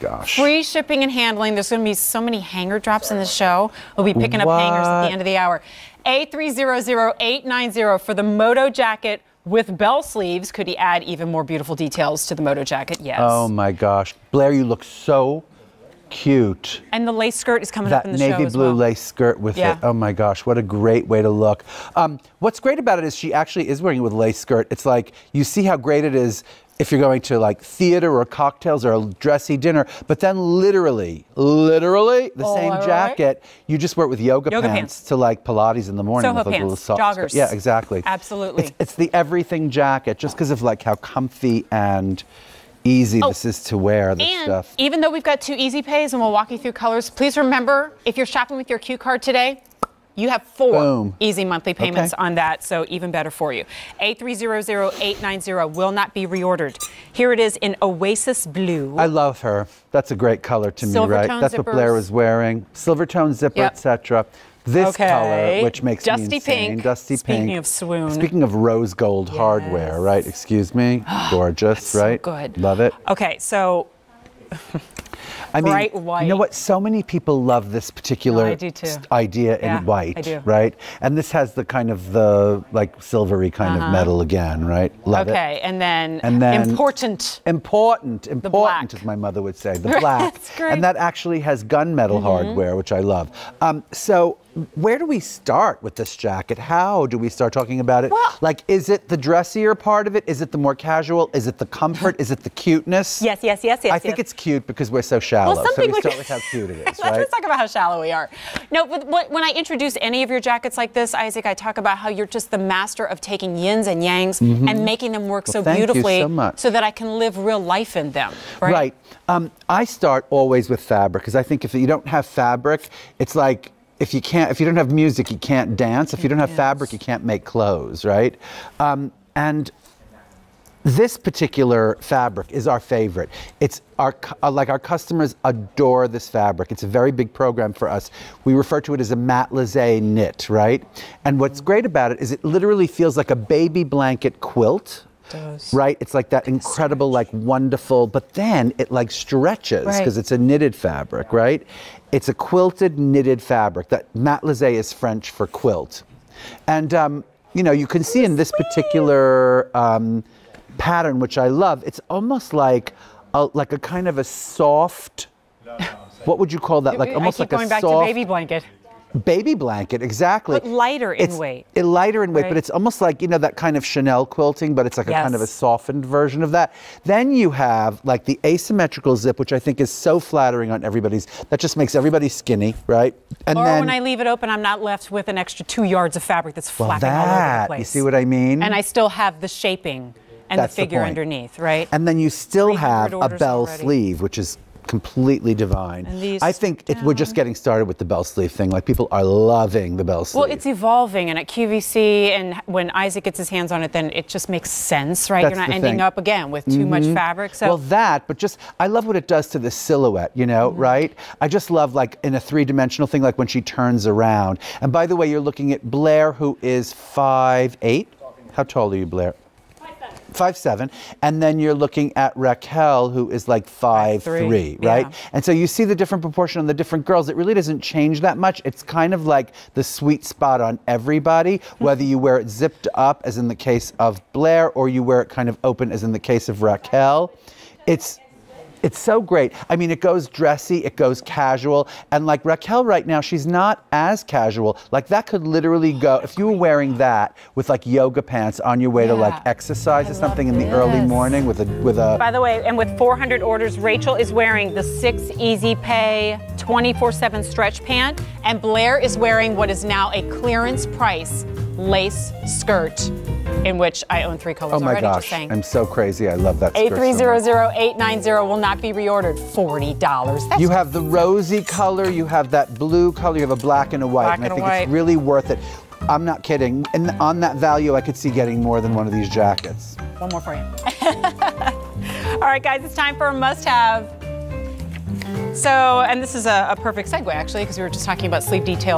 gosh. Free shipping and handling. There's going to be so many hanger drops in the show. We'll be picking up hangers at the end of the hour. A300890 for the Moto jacket with bell sleeves. Could he add even more beautiful details to the Moto jacket? Yes. Oh my gosh. Blair, you look so cute. and the lace skirt is coming up in the show navy blue well. lace skirt with Yeah. it. Oh my gosh, what a great way to look. Um, what's great about it is she actually is wearing it with a lace skirt. It's like you see how great it is if you're going to like theater or cocktails or a dressy dinner, but then literally, literally the Oh, same all right. jacket, you just wear it with yoga, Yoga pants, pants. to like Pilates in the morning Soho with like a little pants, joggers. Yeah, exactly. Absolutely. It's, it's the everything jacket just because of like how comfy and easy Oh, this is to wear, this And stuff. even though we've got two easy pays and we'll walk you through colors, please remember if you're shopping with your Q card today, you have four Boom. easy monthly payments Okay. on that, so even better for you. A300890 will not be reordered. Here it is in Oasis Blue. I love her. That's a great color to me, right? That's what Blair was wearing. Silver tone zipper, Yep. etc. This Okay. color, which makes Dusty me insane, pink. dusty Speaking pink. of swoon. Speaking of rose gold hardware, right? Excuse me, gorgeous, so right? good. Love it. Okay, so I mean, bright you know what? So many people love this particular No, I do too. s- idea Yeah, in white, I do. right? And this has the kind of the like silvery kind of metal again, right? Love it. Uh-huh. okay, and then, And then- important. Important, important, as my mother would say, the black. That's great. And that actually has gunmetal hardware, which I love. Um, so, where do we start with this jacket? How do we start talking about it? Well- like, is it the dressier part of it? Is it the more casual? Is it the comfort? is it the cuteness? Yes, yes, yes, yes. I think yes. it's cute because we're so shallow. Well, so we start with how cute it is, Let's right? talk about how shallow we are. No, but when I introduce any of your jackets like this, Isaac, I talk about how you're just the master of taking yins and yangs and making them work so Mm-hmm. you beautifully so much. that I can live real life in them. Right. Right. Um, I start always with fabric because I think if you don't have fabric, it's like if you can't, if you don't have music, you can't dance. If you don't have fabric, you can't make clothes, right? Um, and this particular fabric is our favorite. It's our uh, like our customers adore this fabric. It's a very big program for us. We refer to it as a matelassé knit, right? And what's great about it is it literally feels like a baby blanket quilt. Does. Right? It's like that incredible, like wonderful, but then it like stretches Right. because it's a knitted fabric, right? It's a quilted knitted fabric. That matelassé is French for quilt. And, um, you know, you can see in this particular um, pattern, which I love, it's almost like a, like a kind of a soft, what would you call that? Like almost I keep like going a back soft to baby blanket. Baby blanket, exactly. But lighter in It's- weight. It lighter in weight, Right. but it's almost like you know that kind of Chanel quilting, but it's like a kind of a softened version of that. Then you have like the asymmetrical zip, which I think is so flattering on everybody's. That just makes everybody skinny, right? And Or then when I leave it open, I'm not left with an extra two yards of fabric that's well, flapping all over the place. you see what I mean? And I still have the shaping and That's the the figure point. underneath, right? And then you still have a bell already. sleeve, which is completely divine. And these I think it, we're just getting started with the bell sleeve thing. Like people are loving the bell sleeve. Well, it's evolving, and at QVC, and when Isaac gets his hands on it, then it just makes sense, right? That's You're not ending thing. up again with too much fabric. So Well, that, but just I love what it does to the silhouette, you know, Mm-hmm. right? I just love like in a three-dimensional thing, like when she turns around. And by the way, you're looking at Blair, who is five eight. How tall are you, Blair? Five seven, and then you're looking at Raquel, who is like five three, three, right? yeah. And so you see the different proportion on the different girls. It really doesn't change that much. It's kind of like the sweet spot on everybody, hmm. whether you wear it zipped up, as in the case of Blair, or you wear it kind of open, as in the case of Raquel. It's it's so great. I mean, it goes dressy, it goes casual, and like Raquel right now, she's not as casual. Like that could literally go if you were wearing that with like yoga pants on your way to like Yeah. exercise or something in love the early morning with a with a By the way, and with 400 orders, Rachel is wearing the six easy pay 24 7 stretch pant, and Blair is wearing what is now a clearance price lace skirt, in which I own three colors Oh my already. Gosh. I'm so crazy. I love that. skirt so much. A300890 will not be reordered. $40. You have the rosy color, you have that blue color, you have a black and a white, Black and I a think white. it's really worth it. I'm not kidding. And on that value, I could see getting more than one of these jackets. one more for you. All right, guys, it's time for a must have. So, and this is a, a perfect segue actually, because we were just talking about sleeve detail.